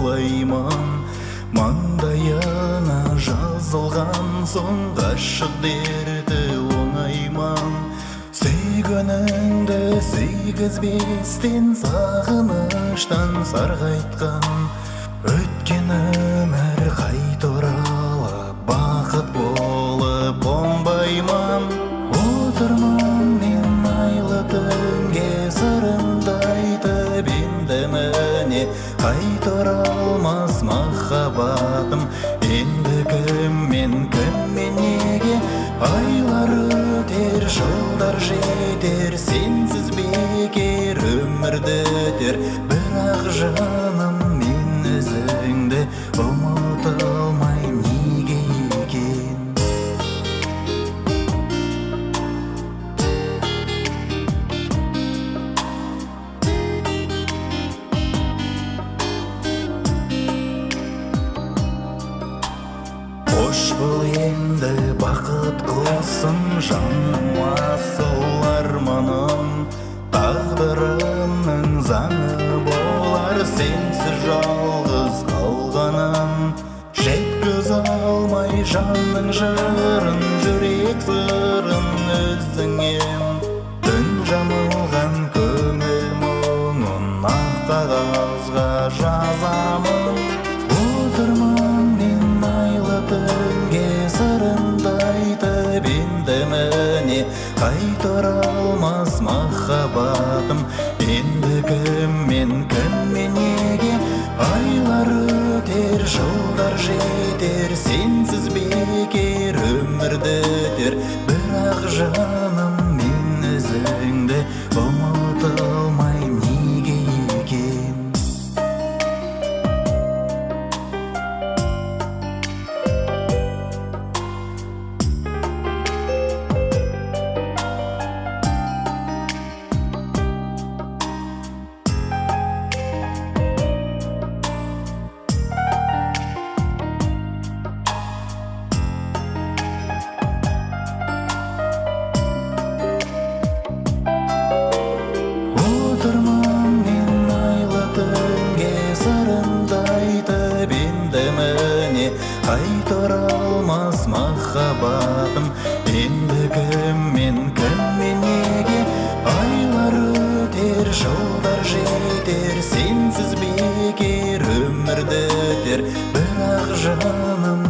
болмаймын маңдайына жазылған соң ғашық дерті оңайман сүйгеніңді сүйгізбестен сағыныштан сарғайтқан. Өткен өмір қайта міне қайта оралмас махаббатым енді кіммен кіммен неге? Айлар өтер жылдар жетер сенсіз бекер өмірді өтер. Бірақ жаным мен өзіңді жаным асыл арманым тағдырымның заңы болар сенсіз жалғыз қалғаным. Жеткізе алмай жанның жырын жүрек сырын өзіңем оралмас махаббатым. Енді кіммен кіммен неге айлар өтер жылдар жетер сенсіз бекер өмірді өтер. Бірақ жаным мен өзіңді қайта оралмас махаббатым енді кіммен кіммен неге айлар өтер жылдар жетер сенсіз бекер өмірді өтер бірақ жаным